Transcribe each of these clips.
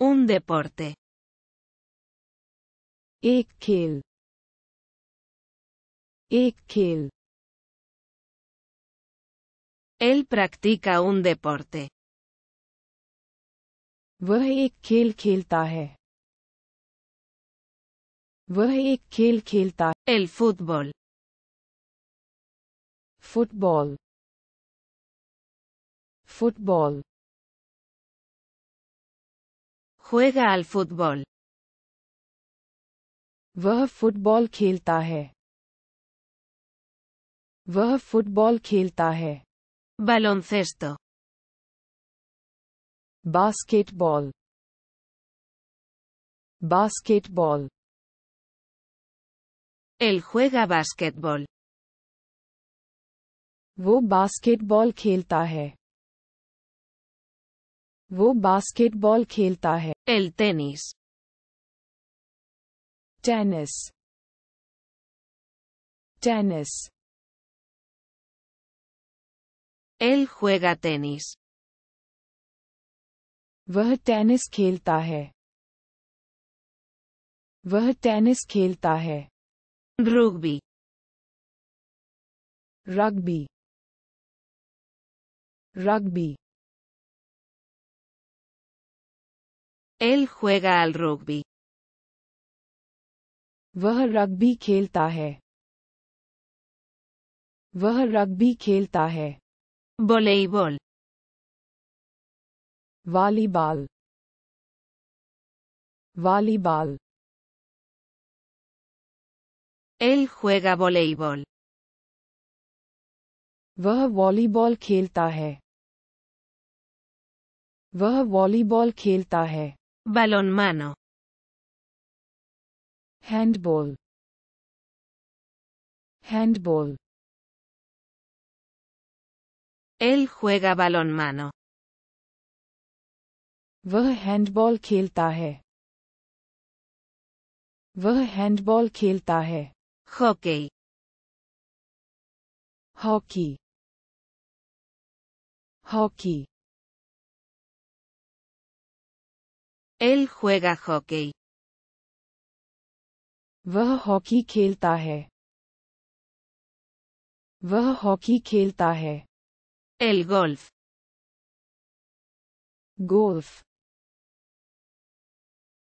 Un deporte. एक खेल एक खेल Él practica un deporte. वह एक खेल खेलता है वह एक खेल खेलता है El fútbol. Football football Juega al fútbol. वह फुटबॉल खेलता है वह फुटबॉल खेलता है Baloncesto. Basketball basketball Él juega básquetbol. वो बास्केटबॉल खेलता है वो बास्केटबॉल खेलता है। El tenis. Tennis tennis Él juega tenis. वह टेनिस खेलता है। वह टेनिस खेलता है। Rugby. Rugby rugby Él juega al rugby. वह रग्बी खेलता है वह रग्बी खेलता है Voleibol. Volleyball volleyball Él juega voleibol. वह वॉलीबॉल खेलता है वह वॉलीबॉल खेलता है Balonmano. Handball handball Él juega balonmano. वह हैंडबॉल खेलता है वह हैंडबॉल खेलता है Hockey. Hockey hockey Él juega hockey. वह हॉकी खेलता है वह हॉकी खेलता है El golf. Golf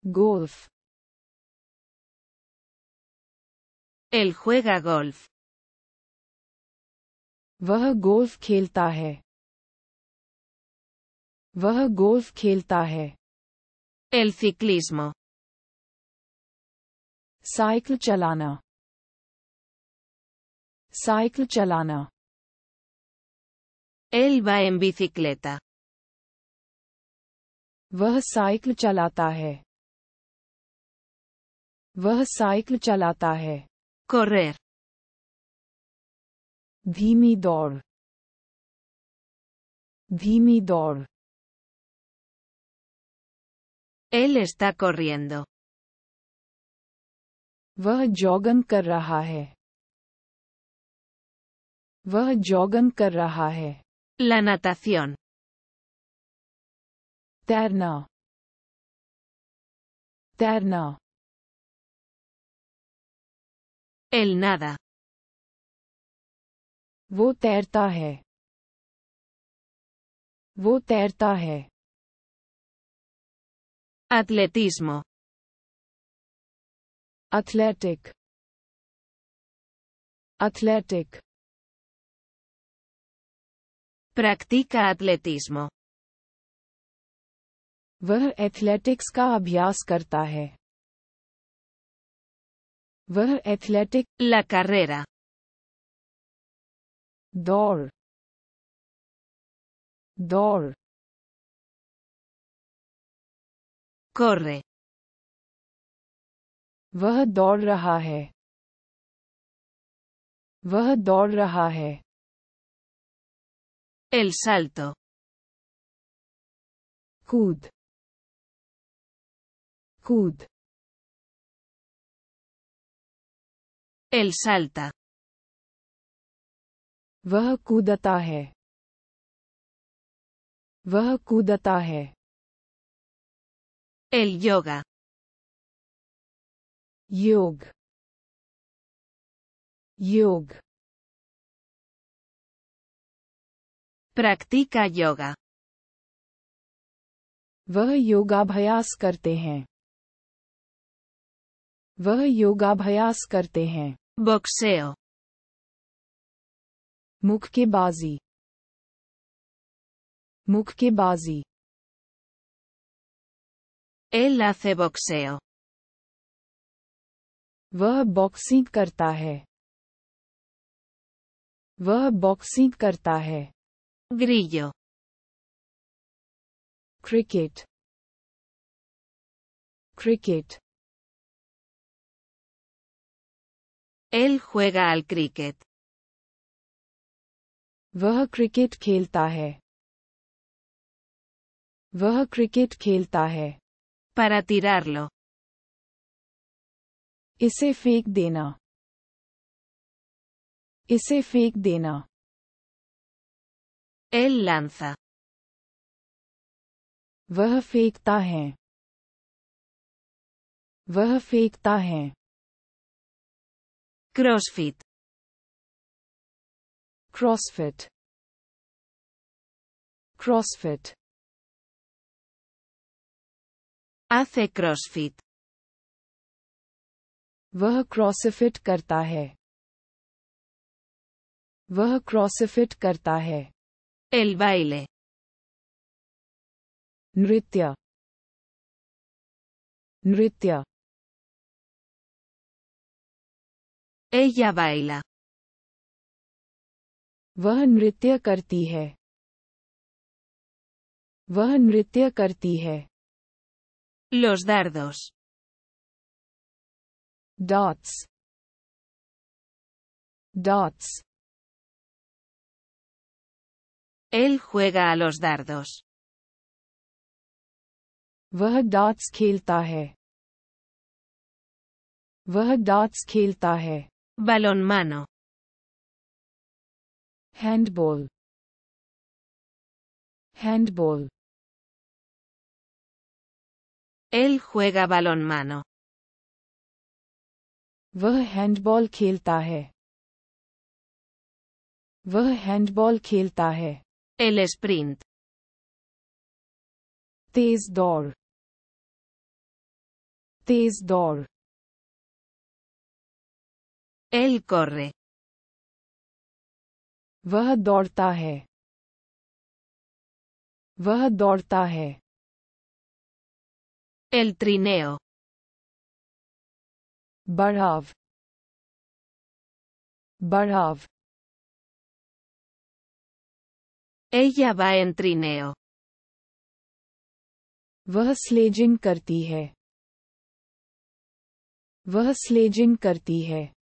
golf Él juega golf. वह गोल्फ खेलता है वह गोल्फ खेलता है El ciclismo. साइकिल चलाना साइकिल चलाना Él va en bicicleta. वह साइकिल चलाता है वह साइकिल चलाता है Correr. धीमी दौड़ धीमी दौड़ Él está corriendo. वह जॉगन कर रहा है वह जॉगन कर रहा है La natación. तैरना तैरना Él nada. वो तैरता है वो तैरता है Atletismo. Athletic athletic Practica atletismo. वह एथलेटिक्स का अभ्यास करता है वह एथलेटिक La carrera. दौड़ दौड़ Corre. वह दौड़ रहा है वह दौड़ रहा है El salto. कूद कूद Él salta. वह कूदता है वह कूदता है El yoga. Yoga yoga Practica yoga. वह योगाभ्यास करते हैं वह योगाभ्यास करते हैं Boxeo. मुक्केबाजी मुक्केबाजी Él hace boxeo. वह बॉक्सिंग करता है वह बॉक्सिंग करता है Grillo. Cricket cricket Él juega al cricket. वह क्रिकेट खेलता है वह क्रिकेट खेलता है Para tirarlo. इसे फेंक देना इसे फेंक देना Él lanza. वह फेंकता है वह फेंकता है CrossFit. CrossFit CrossFit Hace CrossFit. वह क्रॉसफिट करता है वह क्रॉसफिट करता है El baile. नृत्य नृत्य Ella baila. वह नृत्य करती है वह नृत्य करती है Los dardos. Darts darts Él juega a los dardos. वह डॉट्स खेलता है वह डॉट्स खेलता है Balonmano. Handball handball Él juega balonmano. वह हैंडबॉल खेलता है वह हैंडबॉल खेलता है El sprint. तेज दौड़ तेज दौड़ Él corre. वह दौड़ता है वह दौड़ता है El trineo. बढ़ाव बढ़ाव Ella va en trineo. वह स्लेजिंग करती है वह स्लेजिंग करती है